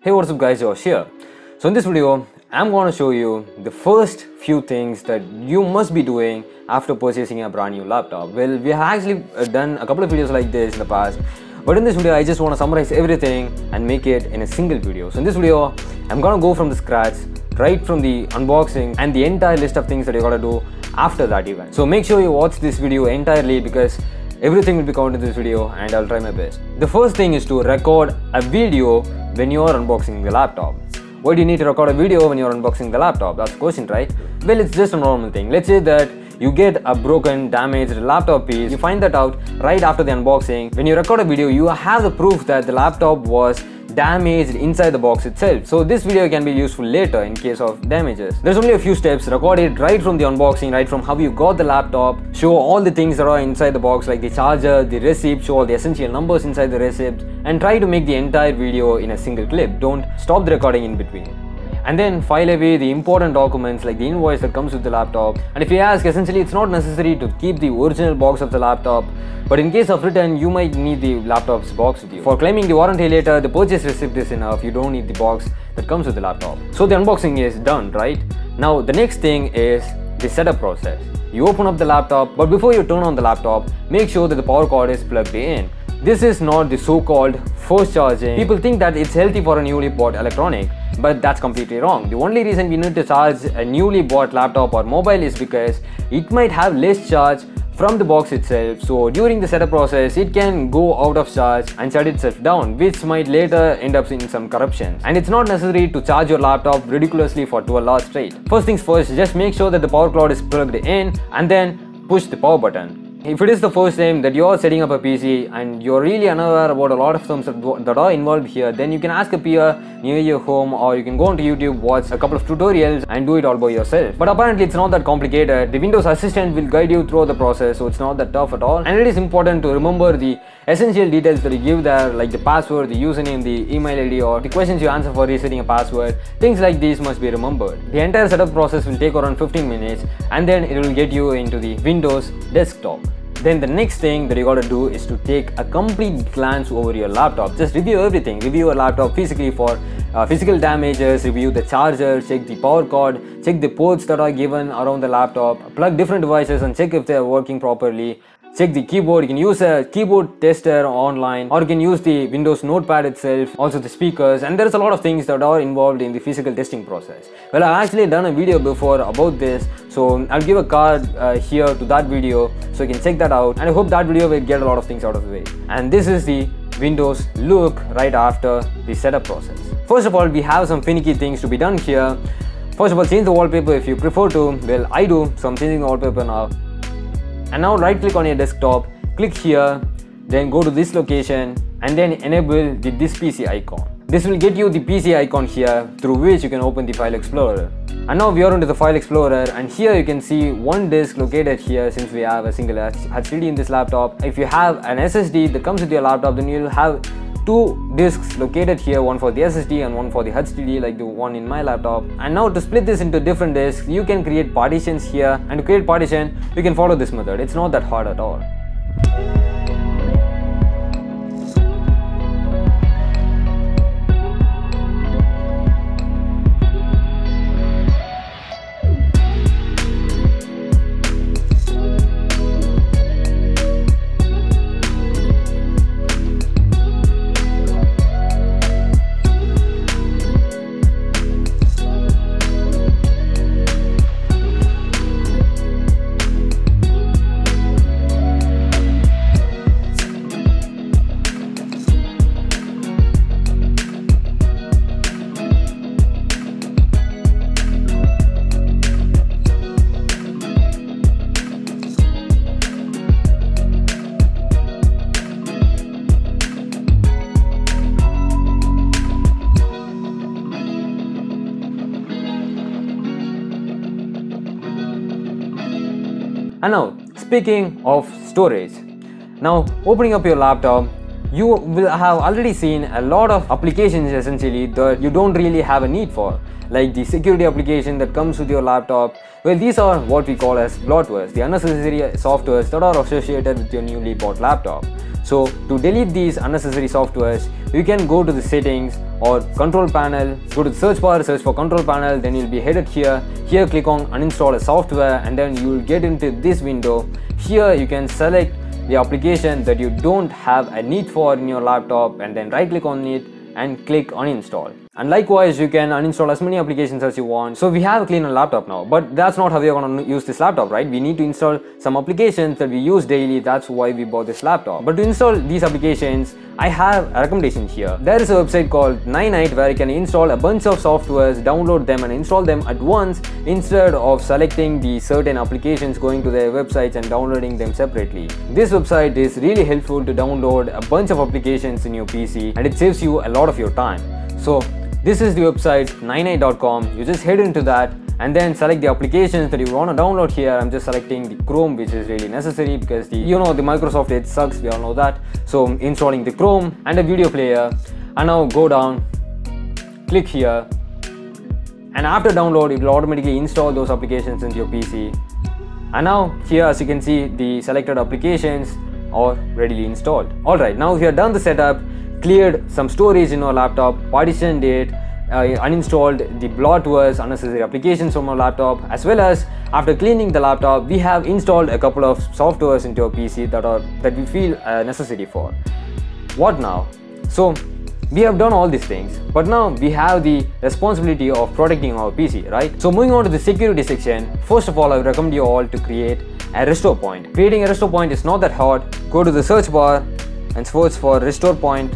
Hey what's up guys, Josh here. So in this video, I'm going to show you the first few things that you must be doing after purchasing a brand new laptop. Well, we have actually uh, done a couple of videos like this in the past, but in this video, I just want to summarize everything and make it in a single video. So in this video, I'm going to go from the scratch, right from the unboxing and the entire list of things that you got to do after that event. So make sure you watch this video entirely because everything will be covered in this video and I'll try my best. The first thing is to record a video when you're unboxing the laptop. Why do you need to record a video when you're unboxing the laptop? That's the question, right? Well, it's just a normal thing. Let's say that you get a broken, damaged laptop piece. You find that out right after the unboxing. When you record a video, you have the proof that the laptop was damaged inside the box itself. So this video can be useful later in case of damages. There's only a few steps. Record it right from the unboxing, right from how you got the laptop. Show all the things that are inside the box like the charger, the receipt, show all the essential numbers inside the receipt and try to make the entire video in a single clip. Don't stop the recording in between and then file away the important documents like the invoice that comes with the laptop. And if you ask essentially it's not necessary to keep the original box of the laptop. But in case of return you might need the laptop's box with you. For claiming the warranty later the purchase receipt is enough. You don't need the box that comes with the laptop. So the unboxing is done right? Now the next thing is the setup process. You open up the laptop but before you turn on the laptop make sure that the power cord is plugged in. This is not the so-called force charging. People think that it's healthy for a newly bought electronic, but that's completely wrong. The only reason we need to charge a newly bought laptop or mobile is because it might have less charge from the box itself. So during the setup process, it can go out of charge and shut itself down, which might later end up in some corruption. And it's not necessary to charge your laptop ridiculously for 12 hours straight. First things first, just make sure that the power cord is plugged in and then push the power button. If it is the first time that you're setting up a PC and you're really unaware about a lot of terms that are involved here, then you can ask a peer near your home or you can go onto YouTube, watch a couple of tutorials and do it all by yourself. But apparently it's not that complicated. The Windows Assistant will guide you through the process, so it's not that tough at all. And it is important to remember the essential details that you give there, like the password, the username, the email ID, or the questions you answer for resetting a password. Things like these must be remembered. The entire setup process will take around 15 minutes and then it will get you into the Windows desktop then the next thing that you gotta do is to take a complete glance over your laptop just review everything review your laptop physically for uh, physical damages review the charger check the power cord check the ports that are given around the laptop plug different devices and check if they are working properly check the keyboard. You can use a keyboard tester online or you can use the windows notepad itself also the speakers and there's a lot of things that are involved in the physical testing process. Well i've actually done a video before about this so i'll give a card uh, here to that video so you can check that out and i hope that video will get a lot of things out of the way. And this is the windows look right after the setup process. First of all we have some finicky things to be done here. First of all change the wallpaper if you prefer to. Well i do so i'm changing the wallpaper now and now right click on your desktop click here then go to this location and then enable the this PC icon. This will get you the PC icon here through which you can open the file explorer. And now we are into the file explorer and here you can see one disk located here since we have a single HDD in this laptop. If you have an SSD that comes with your laptop then you'll have two disks located here one for the SSD and one for the HDD like the one in my laptop. And now to split this into different disks you can create partitions here. And to create partition you can follow this method. It's not that hard at all And now, speaking of storage, now opening up your laptop, you will have already seen a lot of applications essentially that you don't really have a need for. Like the security application that comes with your laptop. Well these are what we call as bloatwares the unnecessary softwares that are associated with your newly bought laptop. So to delete these unnecessary softwares you can go to the settings or control panel. Go to the search bar search for control panel then you'll be headed here. Here click on uninstall a software and then you will get into this window. Here you can select the application that you don't have a need for in your laptop and then right click on it and click uninstall. And likewise you can uninstall as many applications as you want. So we have a cleaner laptop now but that's not how we are going to use this laptop right? We need to install some applications that we use daily. That's why we bought this laptop. But to install these applications I have a recommendation here. There is a website called Ninite where you can install a bunch of softwares, download them and install them at once instead of selecting the certain applications going to their websites and downloading them separately. This website is really helpful to download a bunch of applications in your PC and it saves you a lot of your time. So this is the website ninite.com. You just head into that and then select the applications that you want to download here. I'm just selecting the chrome which is really necessary because the you know the microsoft edge sucks. We all know that. So I'm installing the chrome and a video player. And now go down click here. And after download it will automatically install those applications into your pc and now here as you can see the selected applications are readily installed. Alright now if you are done the setup cleared some storage in our laptop partitioned it uninstalled the bloatwares unnecessary applications from our laptop as well as after cleaning the laptop we have installed a couple of softwares into our pc that are that we feel uh, necessary for. What now? So we have done all these things but now we have the responsibility of protecting our pc right? So moving on to the security section first of all i recommend you all to create a restore point. Creating a restore point is not that hard. Go to the search bar and search for restore point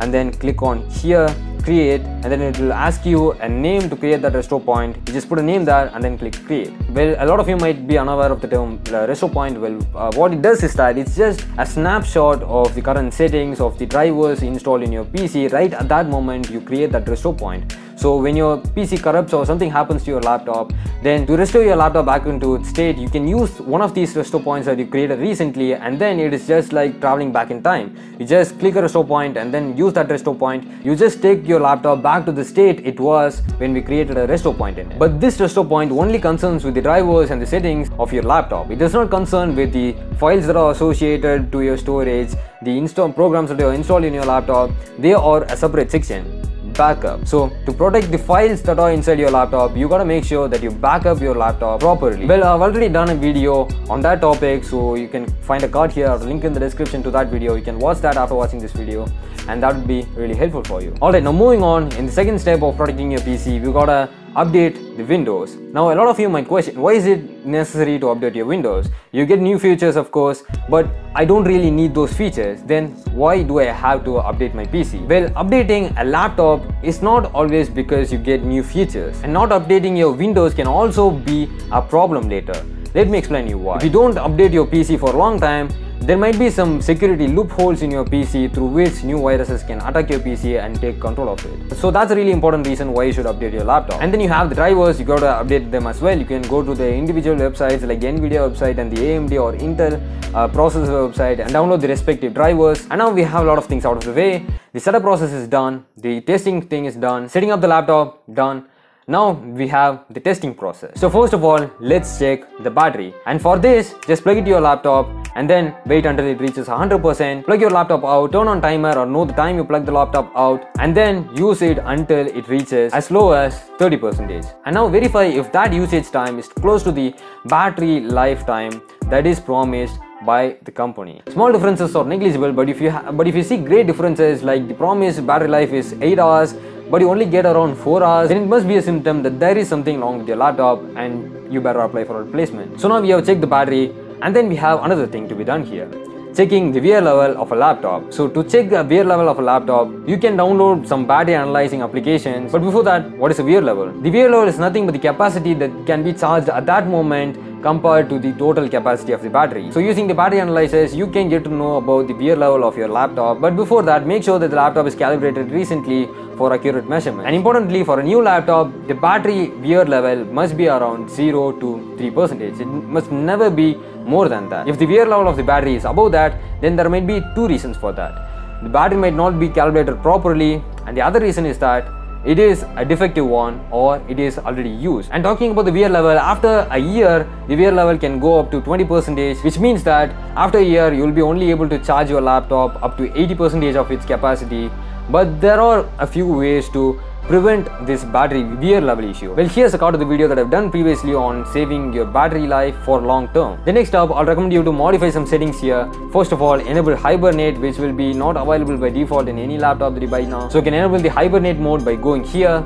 and then click on here create and then it will ask you a name to create that restore point. You just put a name there and then click create. Well a lot of you might be unaware of the term uh, restore point. Well uh, what it does is that it's just a snapshot of the current settings of the drivers installed in your pc right at that moment you create that restore point so when your PC corrupts or something happens to your laptop, then to restore your laptop back into its state, you can use one of these restore points that you created recently and then it is just like traveling back in time. You just click a restore point and then use that restore point. You just take your laptop back to the state it was when we created a restore point in it. But this restore point only concerns with the drivers and the settings of your laptop. It does not concern with the files that are associated to your storage, the install programs that are installed in your laptop. They are a separate section backup. So to protect the files that are inside your laptop, you gotta make sure that you back up your laptop properly. Well, I've already done a video on that topic, so you can find a card here or link in the description to that video. You can watch that after watching this video and that would be really helpful for you. Alright, now moving on, in the second step of protecting your PC, we gotta update the windows. Now a lot of you might question, why is it necessary to update your windows? You get new features of course, but I don't really need those features. Then why do I have to update my PC? Well, updating a laptop is not always because you get new features. And not updating your windows can also be a problem later. Let me explain you why. If you don't update your PC for a long time, there might be some security loopholes in your PC through which new viruses can attack your PC and take control of it. So that's a really important reason why you should update your laptop. And then you have the drivers, you gotta update them as well. You can go to the individual websites like NVIDIA website and the AMD or Intel uh, processor website and download the respective drivers. And now we have a lot of things out of the way. The setup process is done, the testing thing is done, setting up the laptop done now we have the testing process. So first of all, let's check the battery. And for this, just plug it to your laptop and then wait until it reaches 100%. Plug your laptop out, turn on timer or know the time you plug the laptop out and then use it until it reaches as low as 30%. And now verify if that usage time is close to the battery lifetime that is promised by the company. Small differences are negligible, but if you but if you see great differences like the promised battery life is 8 hours but you only get around 4 hours, then it must be a symptom that there is something wrong with your laptop and you better apply for a replacement. So now we have checked the battery and then we have another thing to be done here checking the wear level of a laptop. So to check the wear level of a laptop, you can download some battery analyzing applications. But before that, what is a wear level? The wear level is nothing but the capacity that can be charged at that moment compared to the total capacity of the battery. So using the battery analyzers, you can get to know about the wear level of your laptop. But before that, make sure that the laptop is calibrated recently for accurate measurement. And importantly, for a new laptop, the battery wear level must be around 0 to 3 percentage. It must never be more than that. If the wear level of the battery is above that, then there might be two reasons for that. the battery might not be calibrated properly, and the other reason is that it is a defective one or it is already used. And talking about the wear level, after a year, the wear level can go up to 20%, which means that after a year, you will be only able to charge your laptop up to 80% of its capacity. But there are a few ways to prevent this battery wear level issue? Well, here's a part of the video that I've done previously on saving your battery life for long term. The next up, I'll recommend you to modify some settings here. First of all, enable Hibernate, which will be not available by default in any laptop that you buy now. So you can enable the Hibernate mode by going here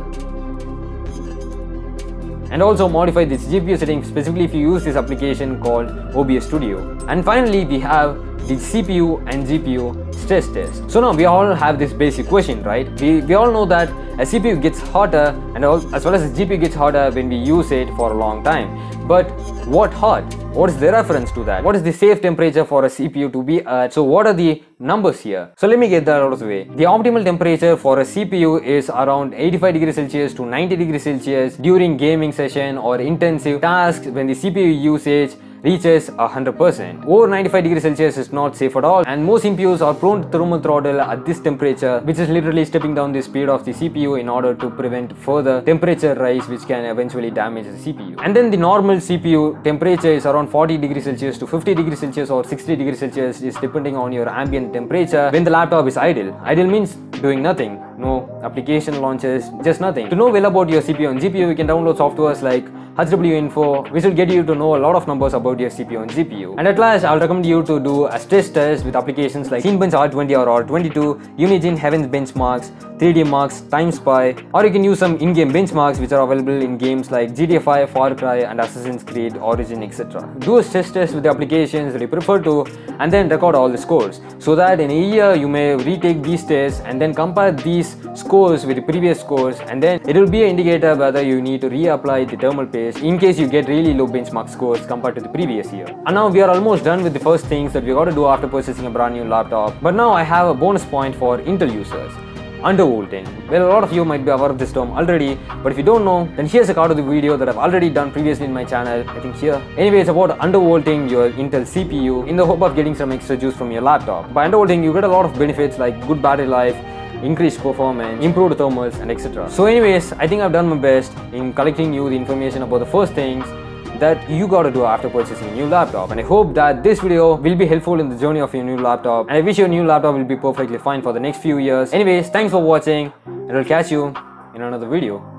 and also modify this GPU setting specifically if you use this application called OBS Studio. And finally, we have the CPU and GPU stress test. So now we all have this basic question, right? We, we all know that a CPU gets hotter and as well as the GPU gets hotter when we use it for a long time. But what hot? What is the reference to that? What is the safe temperature for a CPU to be at? So what are the numbers here? So let me get that out of the way. The optimal temperature for a CPU is around 85 degrees Celsius to 90 degrees Celsius during gaming session or intensive tasks when the CPU usage reaches 100%. Over 95 degrees Celsius is not safe at all and most CPUs are prone to thermal throttle at this temperature which is literally stepping down the speed of the CPU in order to prevent further temperature rise which can eventually damage the CPU. And then the normal CPU temperature is around 40 degrees Celsius to 50 degrees Celsius or 60 degrees Celsius is depending on your ambient temperature when the laptop is idle. Idle means doing nothing, no application launches, just nothing. To know well about your CPU and GPU, you can download softwares like HWiNFO, which will get you to know a lot of numbers about your CPU and GPU. And at last, I'll recommend you to do a stress test with applications like Cinebench R20 or R22, Unigine Heaven's Benchmarks, 3D Marks, TimeSpy, or you can use some in-game benchmarks which are available in games like GTA 5, Far Cry, and Assassin's Creed, Origin, etc. Do a stress test with the applications that you prefer to, and then record all the scores, so that in a year you may retake these tests and then compare these scores with the previous scores, and then it will be an indicator whether you need to reapply the thermal paste in case you get really low benchmark scores compared to the previous year. And now we are almost done with the first things that we got to do after purchasing a brand new laptop. But now I have a bonus point for Intel users undervolting. Well, a lot of you might be aware of this term already, but if you don't know, then here's a card of the video that I've already done previously in my channel, I think here. Anyway, it's about undervolting your Intel CPU in the hope of getting some extra juice from your laptop. By undervolting, you get a lot of benefits like good battery life, increased performance, improved thermals and etc. So anyways, I think I've done my best in collecting you the information about the first things that you gotta do after purchasing a new laptop and I hope that this video will be helpful in the journey of your new laptop and I wish your new laptop will be perfectly fine for the next few years. Anyways, thanks for watching and I'll catch you in another video.